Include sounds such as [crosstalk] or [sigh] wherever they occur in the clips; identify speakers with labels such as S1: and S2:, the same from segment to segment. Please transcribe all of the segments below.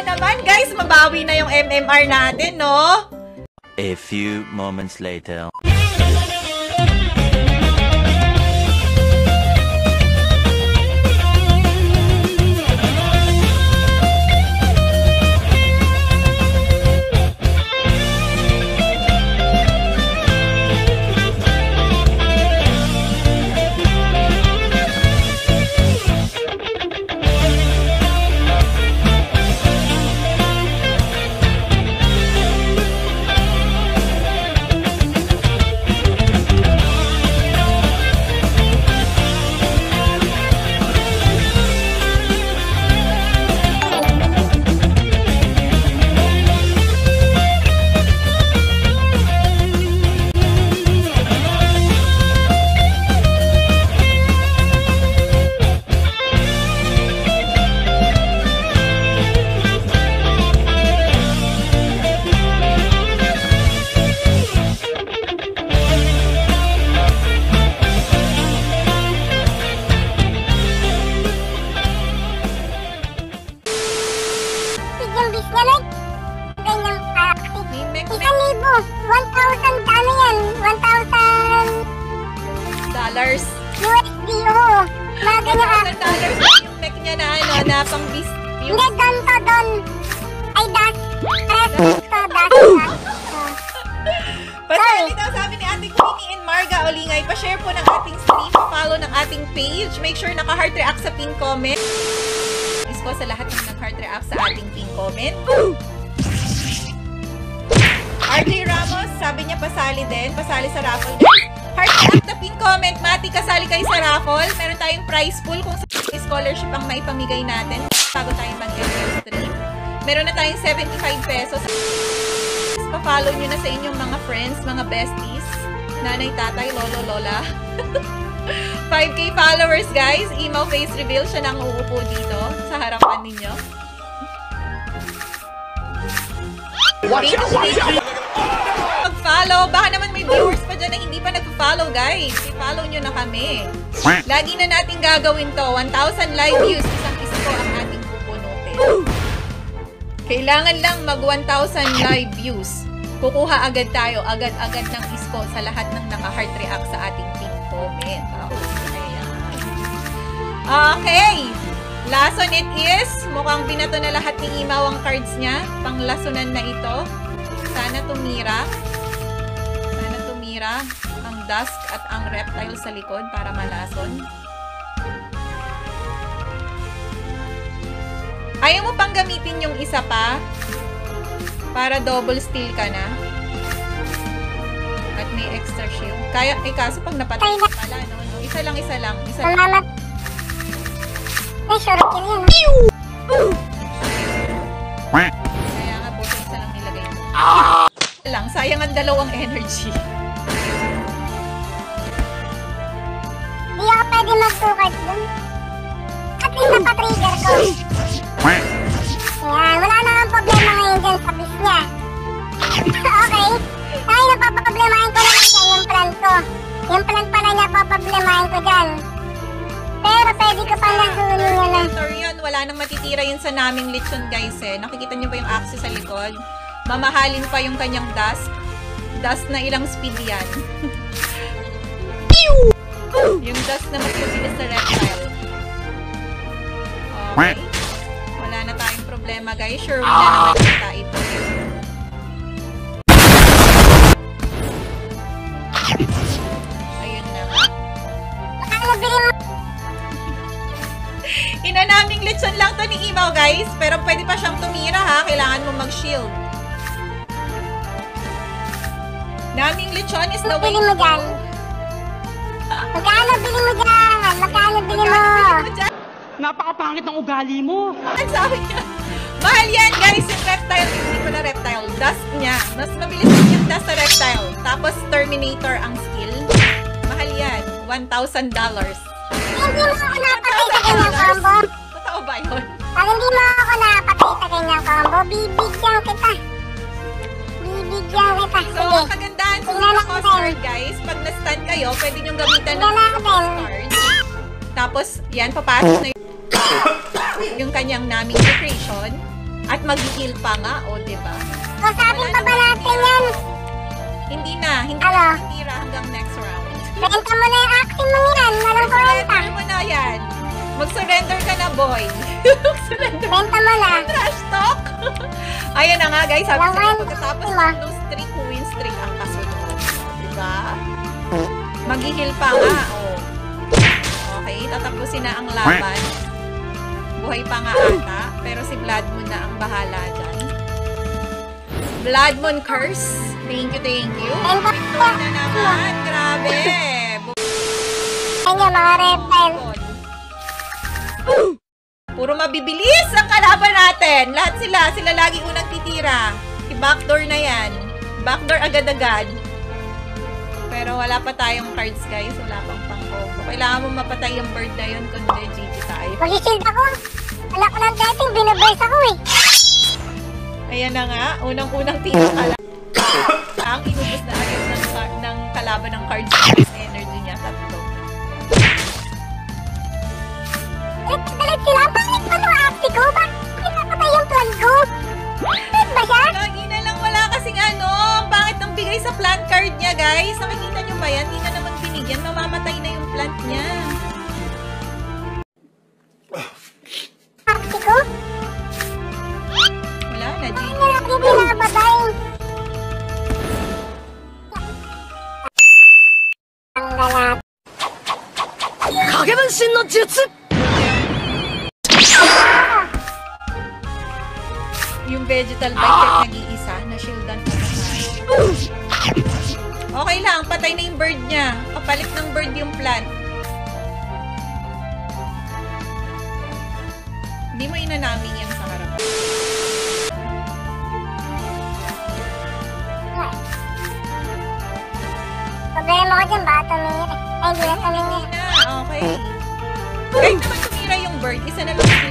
S1: na naman, guys. Mabawi na yung MMR natin, no?
S2: A few moments later.
S1: Naka-heart react sa pin comment. Is ko sa lahat ng nag-heart react sa ating pin comment. RJ Ramos, sabi niya pasali din, pasali sa raffle. Guys, heart react na pin comment. Mati, kasali kayo sa raffle. Meron tayong prize pool kung sa scholarship ang maipamigay natin bago tayo stream. Meron na tayong 75 pesos. Pa-follow nyo na sa inyong mga friends, mga besties, nanay, tatay, lolo, lola. [laughs] 5k followers, guys. Email face reveal siya nang uupo dito sa harapan ninyo. Watch out, watch out! Mag-follow. Baka naman may viewers pa dyan na hindi pa nag-follow, guys. I-follow nyo na kami. Lagi na natin gagawin to. 1,000 live views. Isang isa ko ang ating pupunutin. Kailangan lang mag 1,000 live views. Kukuha agad tayo, agad-agad ng isko sa lahat ng naka-heart react sa ating pin comment. Ayan. Okay. Lason it is. Mukhang binato na lahat ni Imaw ang cards niya. Panglasunan na ito. Sana tumira. Sana tumira ang dusk at ang reptile sa likod para malason. Ayaw mo pang gamitin yung isa pa? Para double steal ka na? May extra shield. Kaya, eh kaso pag napatay ka pala, no? no? Isa lang, isa lang. Isa lang.
S3: Salamat. Ay, sure kill yan.
S1: Kaya nga, buti isa lang nilagay mo. lang, sayang ang dalawang energy.
S3: Di ako pwede mag-sukad dun. At least napatrigger ko. Ayan, wala na kang problema ngayon dyan sa bis niya. [laughs] okay. Ay, napapaproblemahin ko dyan yung plan ko. Yung plan pala niya, papaproblemahin ko dyan. Pero pwede ko pang nasunin niya na.
S1: Mentor yun, wala nang matitira yun sa naming lechon guys eh. Nakikita niyo ba yung axis sa likod? Mamahalin pa yung kanyang dust. Dust na ilang speed yan. [laughs] yung dust na mas mabilis sa reptile. Okay. Wala na tayong problema guys. Sure, wala na makita Guys. Pero pwede pa siyang tumira, ha? Kailangan mo mag-shield. Naming lechon is the way
S3: mo dyan. Magkano bili mo dyan? Magkano bili mo?
S4: Napakapangit ng ugali mo.
S1: Ang sabi niya, mahal yan, guys, yung reptile. Hindi pala reptile. Dust niya. Mas mabilis din yung dust sa reptile. Tapos Terminator ang skill. Mahal yan. $1,000.
S3: Hindi mo ako napatay sa ganyang combo.
S1: Totoo ba yun?
S3: Pag hindi mo ako napatay sa ganyang combo, bibigyan kita. Bibigyan kita.
S1: So,
S3: Sige.
S1: kagandahan sa
S3: Tingnan natin.
S1: cost card, guys. Pag na-stun kayo, pwede nyo gamitan ng
S3: Tingnan natin.
S1: cost card. Tapos, yan, papasok na yung, yung kanyang naming decoration. At mag-heal pa nga, o, di ba?
S3: Kausapin pa ba natin yan?
S1: Hindi na, hindi
S3: Ano?
S1: na titira hanggang next round.
S3: Benta mo na yung acting mo yan. Walang kwenta.
S1: Surrender mo na yan. Mag-surrender ka na, boy. [laughs] Mag-surrender
S3: Benta mo na.
S1: trash talk. [laughs] Ayan na nga, guys. Sabi sa
S3: kwenta.
S1: pagkatapos ng streak, win streak ang kasunod. Diba? Mag-heal pa nga, oh. Okay, tatapusin na ang laban. Buhay pa nga ata, pero si Bloodmoon na ang bahala dyan. Bloodmoon curse. Thank you, thank you. Victory na naman. Grabe.
S3: Yan yung mga reptile.
S1: Puro mabibilis ang kalaban natin. Lahat sila, sila lagi unang titira. Si backdoor na yan. Backdoor agad-agad. Pero wala pa tayong cards, guys. Wala pang pang-combo. Kailangan mo mapatay yung bird na yun kundi GG tayo.
S3: Mag-shield ako. Wala ko ng dating. Binaburst ako eh.
S1: Ayan na nga. Unang-unang tira ka lang. [coughs] ang inubos na agad ng, ng kalaban ng cards energy niya. Tatlo.
S3: Yung
S1: vegetal bite at nag-iisa, na shieldan ko na tayo. Okay lang, patay na yung bird niya. Kapalit ng bird yung plant. Hindi mo inanamin yan sa harapan.
S3: Problema ko dyan, baka tumira. Ay, hindi na tumira.
S1: Okay. Kahit naman tumira yung bird, isa na lang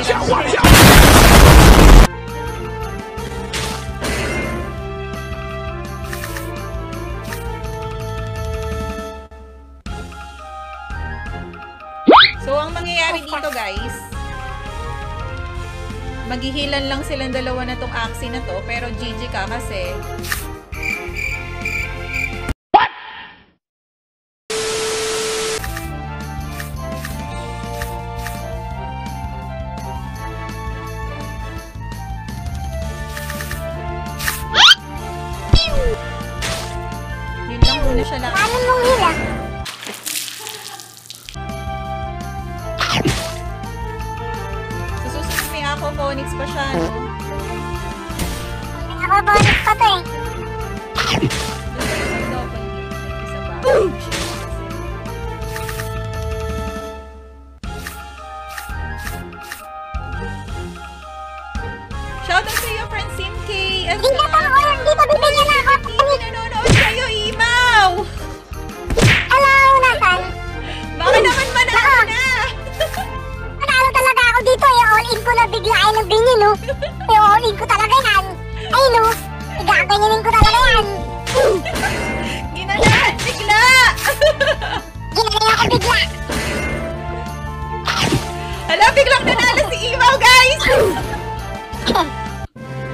S1: So, ang mangyayari dito, guys, maghihilan lang silang dalawa na tong axi na to, pero GG ka kasi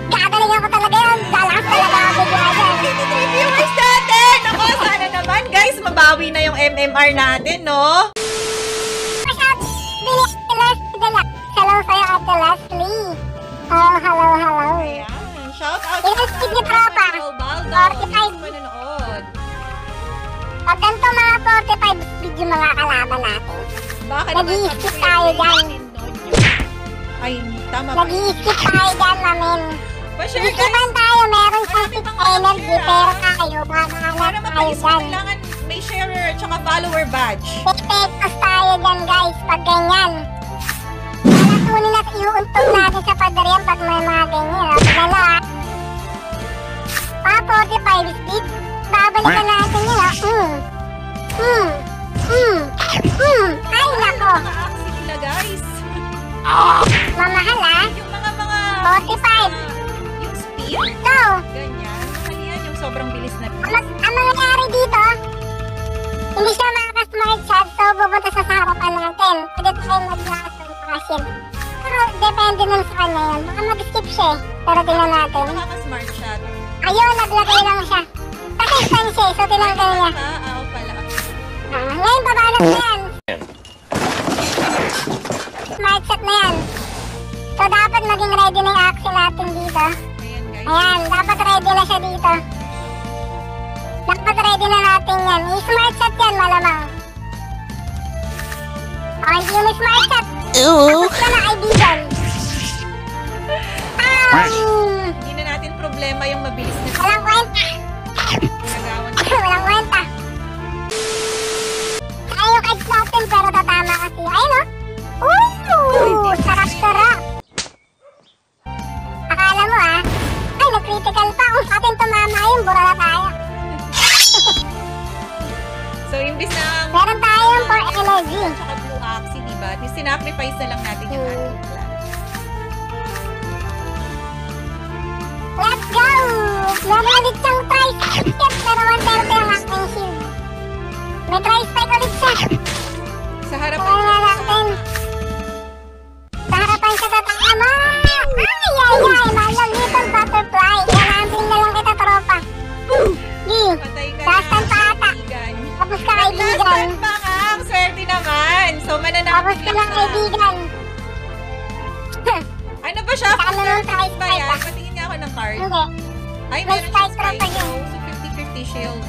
S3: Gagaling ako talaga yan. Dalakas talaga ako bigla yan.
S1: 83 viewers natin! Ako, sana naman, guys, mabawi na yung MMR natin, no?
S3: Hello sa'yo, Ate Leslie. Oh, hello, hello.
S1: Ayan. Shout out
S3: Ilang speed niyo, tropa?
S1: Baldo.
S3: 45.
S1: Manonood.
S3: Pag ganito mga 45 speed yung mga kalaban natin.
S1: Sabi ko
S3: tayo dyan.
S1: Ay, tama ba?
S3: Nag-i-skip tayo dyan, mamin.
S1: Pa-share, guys.
S3: Iskipan tayo, meron
S1: Marami
S3: 6
S1: pang
S3: energy,
S1: share,
S3: pero
S1: ah.
S3: tayo, baka
S1: Para
S3: tayo
S1: mapag-isip,
S3: dyan.
S1: kailangan may sharer at saka follower badge.
S3: Pekpekos tayo dyan, guys, pag ganyan. Alatunin at iuuntog natin sa pader yan pag may mga ganyan. O, tignan mo, ah. Pa 45 speed. Babalikan natin yun, ah. Mm. Mm. Mm. Mamahal ah.
S1: Yung mga mga...
S3: 45.
S1: Yung speed,
S3: Ito.
S1: ganyan. Mahal yan yung sobrang bilis na
S3: Ang, mag- ang mangyayari dito, hindi siya makaka-smart shot, so pupunta sa harapan natin. Pwede tayo passion. Pero depende nun sa kanya yun. Baka mag-skip siya eh. Pero tingnan natin.
S1: Nakaka-smart shot.
S3: Ayun, naglagay lang siya. Kasi siya eh, so tinanggal niya.
S1: Ah, ah, pala.
S3: Ah, ngayon, babalak na yan. Smart shot na yan. So dapat maging ready na yung action natin dito.
S1: Ayan,
S3: dapat ready na siya dito. Dapat ready na natin yan. I-smart shot yan, malamang. Okay, yung smart shot. Tapos ka na, kaibigan. Um,
S1: Hindi na natin problema yung mabilis na
S3: walang kwenta. [laughs] walang kwenta. Yung kids natin, pero tatama kasi. Ayun, oh. Ooh, sarap-sarap. Akala mo, ah. Ay, nag-critical pa. Kung atin tumama yun, bura na tayo. Siya? Saan na lang tayo
S1: ba yan?
S3: ah?
S1: Patingin nga ako ng card.
S3: Hindi.
S1: Ay,
S3: May
S1: meron siyang
S3: yun.
S1: So, 50-50 shield.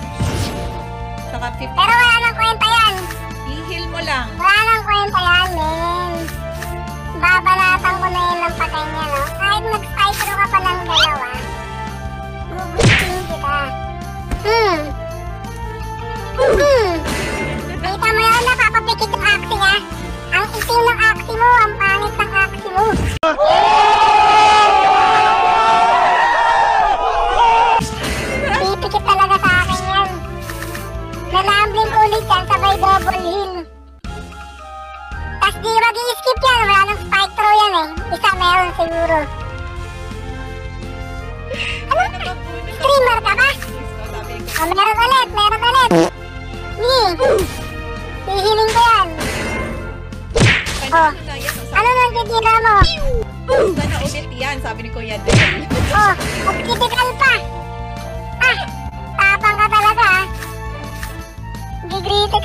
S1: Tsaka 50.
S3: Pero wala nang kwenta yan.
S1: I-heal mo lang.
S3: Wala nang kwenta yan, men. Babalatan ko na yun ng patay niya, no? Kahit through ka pa ng dalawa, gugustin kita. Hmm. Hmm. Kita mo yun, napapapikit yung aksi niya. Ang itim ng aksi mo, ang pangit ng aksi mo.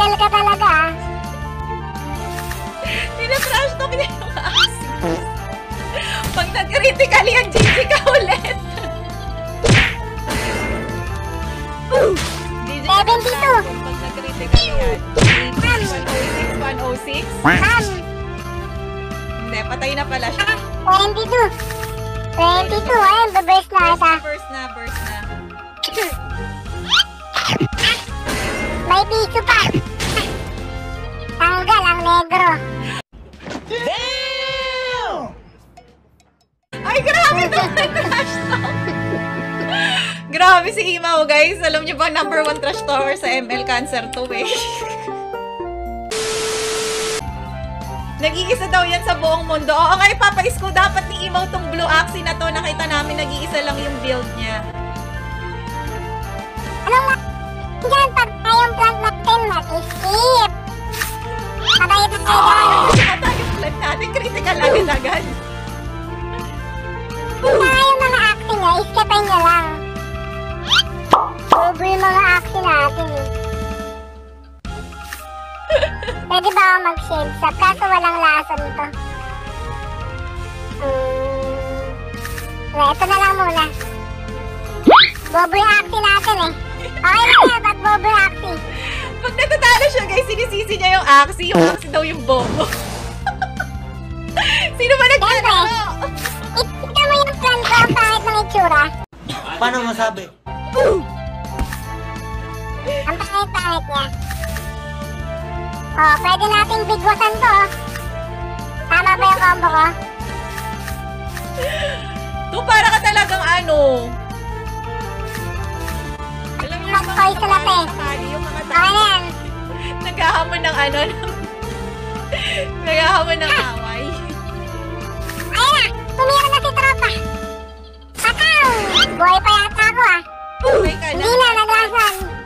S3: Gigritical ka talaga ah.
S1: Tinatrash talk niya yung. Pag nag-critical yan, GG ka ulit. GG ka
S3: 72.
S1: lang Pag nag-critical yan. 106, 106.
S3: Ma'am,
S1: Hindi, patay na pala siya.
S3: 22. 22, ayun, baburst na ata.
S1: Burst na, burst na.
S3: May piso pa. Negro.
S1: Ay, grabe to! trash [laughs] talk. grabe si Imaw, guys. Alam niyo ba, number one trash talker sa ML Cancer to eh. [laughs] Nag-iisa daw yan sa buong mundo. Oo nga, ipapais ko dapat ni Imaw tong blue axie na to. Nakita namin nag-iisa lang yung build niya.
S3: Anong ma... Diyan, pag tayong plant natin, mag-skip. Patay na tayo dyan.
S1: Kata yung plan natin, critical agad-agad.
S3: Na yung mga action niya, lang. Bobo mga action natin eh. Pwede ba ako mag-shield shot? Kaso walang lason to. Hmm. Wala, ito na lang muna. Bobo yung action natin eh. Okay lang yan, ba't bobo yung action?
S1: Pag natatalo siya, guys, sinisisi niya yung axie. Yung axie daw yung bobo. [laughs] Sino ba nagtalo?
S3: Ikita mo yung plan ko, pangit ng itsura.
S5: Paano masabi?
S3: Ang pangit-pangit niya. Oh, pwede nating bigwasan to. Tama ba yung combo ko?
S1: To, para ka talagang ano. Magkoy sa lape.
S3: Okay na yan. [laughs]
S1: Naghahamon ng ano. [laughs] Naghahamon ng away.
S3: Ayun na! Tumira na
S1: si tropa. Pataw! Buhay pa
S3: yata ako ah.
S1: Buhay ka na. Hindi na, naglasan.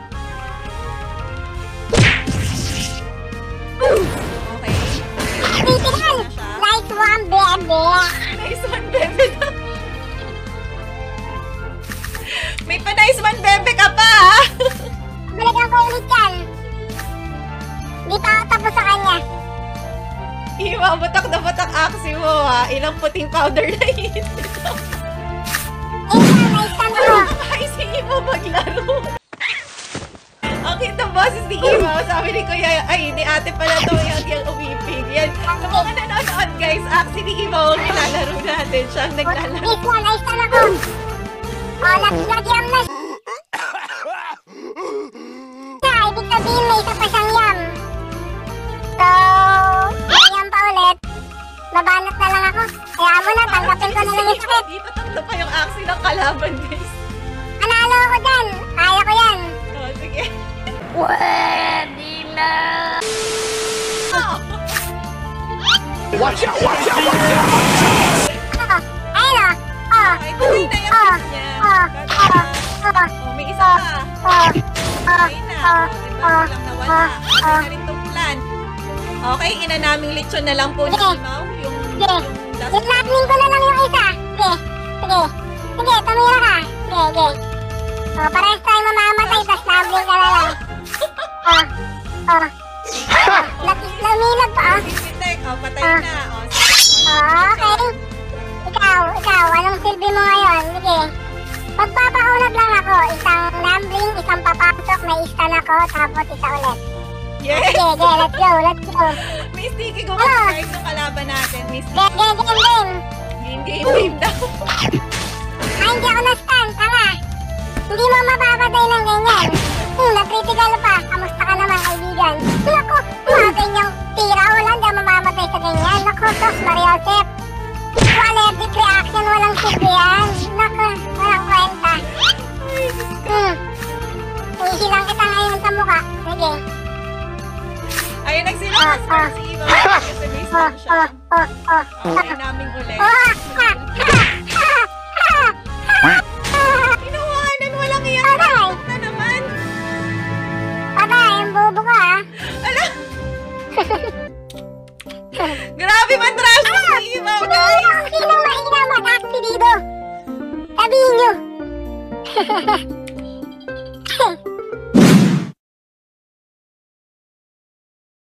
S1: Yung, yung umipig. Yan, sa mga nanonood guys, Iwa ang nilalaro natin. Siya ang naglalaro.
S3: Nice one, nice stand ako. Oh, lagi-lagyan na siya. Ibig sabihin may isa pa siyang yam. So, yam pa ulit. Mabanat na lang ako. Kaya mo na, tanggapin ko na lang yung sakit.
S1: Pa tatlo pa yung aksi ng kalaban, guys.
S3: Panalo ako dyan. Kaya ko yan.
S1: Oh, sige.
S3: Pwede na.
S1: Oh,
S3: Oh, ayun o. Oh,
S1: ay, tuloy na yung
S3: oh,
S1: hit niya.
S3: oh,
S1: Ganda.
S3: oh, oh,
S1: Oh, may isa pa. Okay na. Diba? Walang nawala. Okay na rin tong plan. Okay, ina naming lechon na lang po ni. Imaw. Yung, yung last
S3: Itlapnin ko na lang yung isa. Sige. Sige. Sige, tumira ka. Sige, sige. Oh, parehas tayo mamamatay, tas nabling ka na lang. Oh, oh. Oh, lumilag pa, oh.
S1: Pipitek. Oh, patay
S3: Ah.
S1: na. Oh,
S3: Oh, okay. Ikaw, ikaw, anong silbi mo ngayon? Sige. Magpapaunod lang ako. Isang nambling, isang papasok, may istan ako, tapos isa ulit.
S1: yes!
S3: Sige, sige, let's go, let's go.
S1: May sticky
S3: Ah.
S1: guys ng kalaban natin. May sticky
S3: Game, game, game, game.
S1: game, game, game daw.
S3: Ay, hindi ako na-stun, tanga. Hindi mo mapapatay ng ganyan. Hmm, na-critical pa. Kamusta ka naman, kaibigan? Naku, mga ganyang tira. Wala, hindi ako mamamatay sa ganyan. Naku, sos, Mariosep. Allergic reaction, walang silbi yan. Naku, walang kwenta. Hmm. Ihilang kita ngayon sa mukha. Sige.
S1: Ayun, nagsila
S3: Ah,
S1: mas
S3: ah.
S1: si Imaw. Kasi may
S3: Oh,
S1: siya.
S3: oh, oh, oh.
S1: Okay namin ulit.
S3: Oh, ha, ha, ha,
S1: Grabe man trash ah, si Imaw, guys!
S3: Ang kinamainamag acti dito! Sabihin nyo! [laughs]